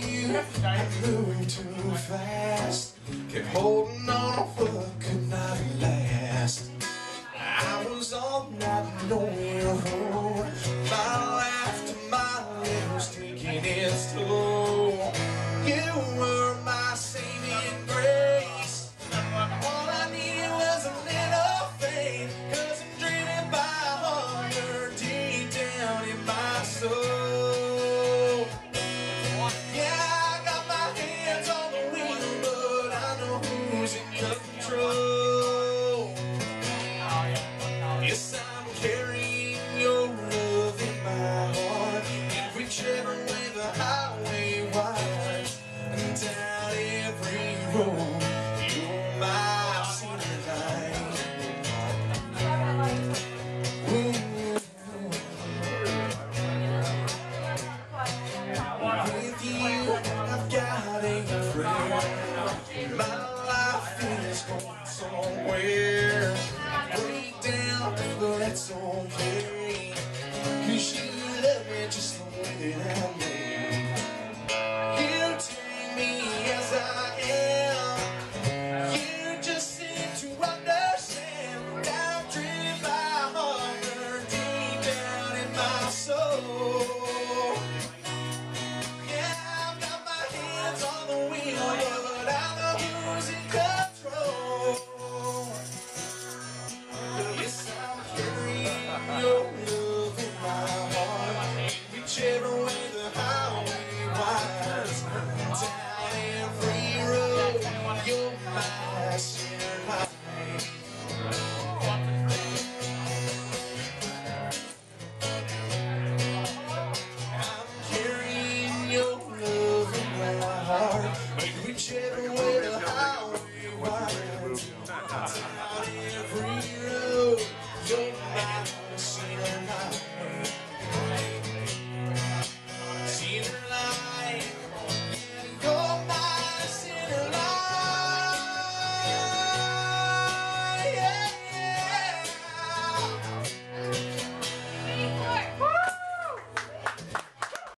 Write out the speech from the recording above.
for you. I'm going too fast. long way. Way